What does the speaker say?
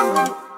Música